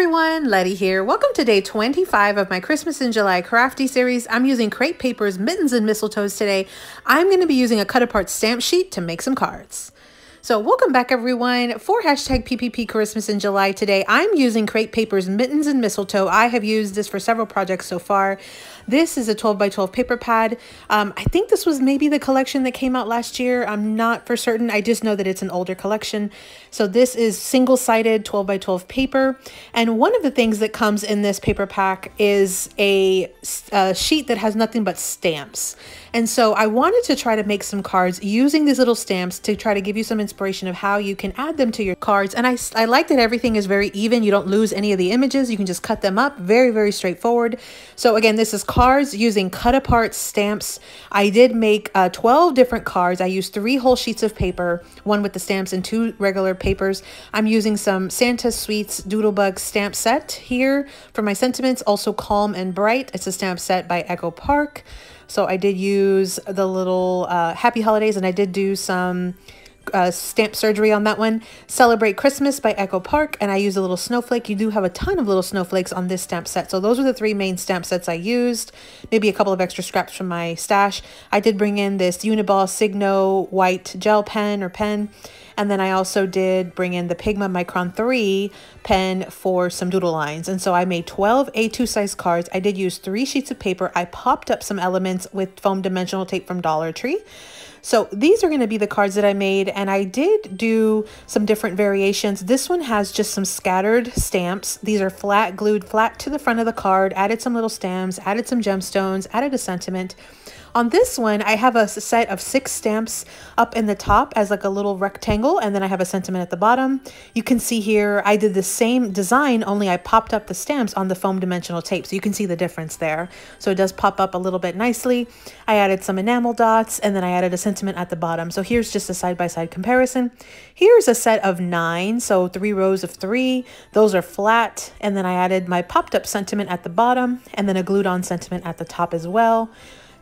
everyone, Letty here. Welcome to day 25 of my Christmas in July crafty series. I'm using Crate Papers, mittens, and mistletoes today. I'm going to be using a cut apart stamp sheet to make some cards. So welcome back everyone for hashtag PPP Christmas in July today. I'm using Crate Papers, mittens, and mistletoe. I have used this for several projects so far. This is a 12 by 12 paper pad. Um, I think this was maybe the collection that came out last year. I'm not for certain. I just know that it's an older collection. So this is single-sided 12 by 12 paper. And one of the things that comes in this paper pack is a, a sheet that has nothing but stamps. And so I wanted to try to make some cards using these little stamps to try to give you some inspiration of how you can add them to your cards. And I, I like that everything is very even. You don't lose any of the images. You can just cut them up. Very, very straightforward. So again, this is cards using cut apart stamps. I did make uh, 12 different cards. I used three whole sheets of paper, one with the stamps and two regular papers. I'm using some Santa Sweets Doodlebug stamp set here for my sentiments. Also Calm and Bright. It's a stamp set by Echo Park. So I did use the little uh, Happy Holidays and I did do some uh, stamp surgery on that one. Celebrate Christmas by Echo Park, and I use a little snowflake. You do have a ton of little snowflakes on this stamp set. So those are the three main stamp sets I used. Maybe a couple of extra scraps from my stash. I did bring in this Uniball Signo white gel pen or pen. And then I also did bring in the Pigma Micron 3 pen for some doodle lines. And so I made 12 A2 size cards. I did use three sheets of paper. I popped up some elements with foam dimensional tape from Dollar Tree. So these are going to be the cards that I made and I did do some different variations. This one has just some scattered stamps. These are flat glued flat to the front of the card, added some little stamps, added some gemstones, added a sentiment. On this one, I have a set of six stamps up in the top as like a little rectangle, and then I have a sentiment at the bottom. You can see here, I did the same design, only I popped up the stamps on the foam dimensional tape, so you can see the difference there. So it does pop up a little bit nicely. I added some enamel dots, and then I added a sentiment at the bottom. So here's just a side-by-side -side comparison. Here's a set of nine, so three rows of three. Those are flat, and then I added my popped up sentiment at the bottom, and then a glued on sentiment at the top as well.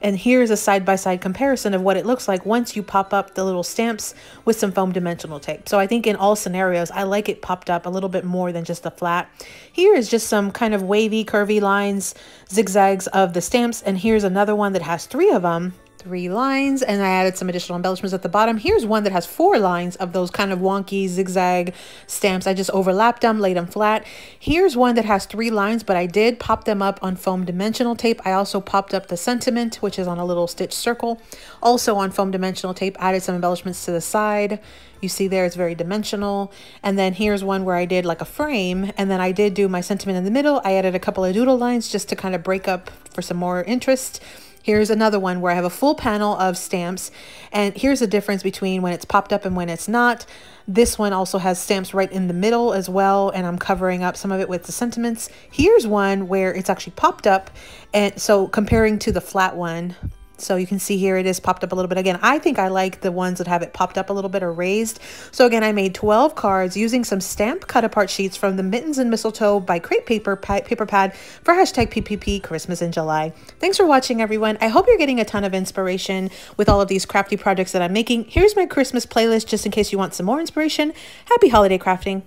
And here's a side-by-side -side comparison of what it looks like once you pop up the little stamps with some foam dimensional tape. So I think in all scenarios, I like it popped up a little bit more than just a flat. Here is just some kind of wavy, curvy lines, zigzags of the stamps. And here's another one that has three of them three lines and I added some additional embellishments at the bottom. Here's one that has four lines of those kind of wonky zigzag stamps. I just overlapped them, laid them flat. Here's one that has three lines, but I did pop them up on foam dimensional tape. I also popped up the sentiment, which is on a little stitch circle. Also on foam dimensional tape, added some embellishments to the side. You see there, it's very dimensional. And then here's one where I did like a frame and then I did do my sentiment in the middle. I added a couple of doodle lines just to kind of break up for some more interest. Here's another one where I have a full panel of stamps. And here's the difference between when it's popped up and when it's not. This one also has stamps right in the middle as well. And I'm covering up some of it with the sentiments. Here's one where it's actually popped up. And so comparing to the flat one, so you can see here it is popped up a little bit. Again, I think I like the ones that have it popped up a little bit or raised. So again, I made 12 cards using some stamp cut apart sheets from the Mittens and Mistletoe by Crate Paper Paper Pad for hashtag PPP Christmas in July. Thanks for watching, everyone. I hope you're getting a ton of inspiration with all of these crafty projects that I'm making. Here's my Christmas playlist just in case you want some more inspiration. Happy holiday crafting.